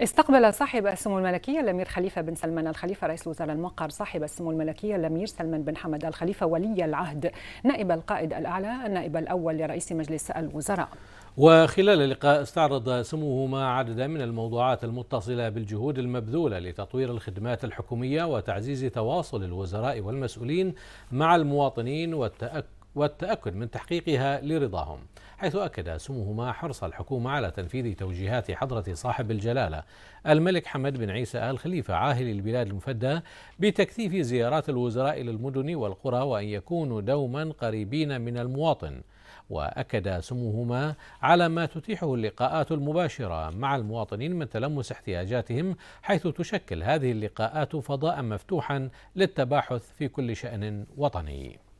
استقبل صاحب السمو الملكية الأمير خليفة بن سلمان الخليفة رئيس الوزراء الموقر صاحب السمو الملكية الأمير سلمان بن حمد الخليفة ولي العهد نائب القائد الأعلى النائب الأول لرئيس مجلس الوزراء. وخلال اللقاء استعرض سموهما عددا من الموضوعات المتصلة بالجهود المبذولة لتطوير الخدمات الحكومية وتعزيز تواصل الوزراء والمسؤولين مع المواطنين والتأكد من تحقيقها لرضاهم. حيث أكد سموهما حرص الحكومة على تنفيذ توجيهات حضرة صاحب الجلالة. الملك حمد بن عيسى آل خليفة عاهل البلاد المفدى بتكثيف زيارات الوزراء إلى المدن والقرى وأن يكونوا دوما قريبين من المواطن. وأكد سموهما على ما تتيحه اللقاءات المباشرة مع المواطنين من تلمس احتياجاتهم حيث تشكل هذه اللقاءات فضاء مفتوحا للتباحث في كل شأن وطني.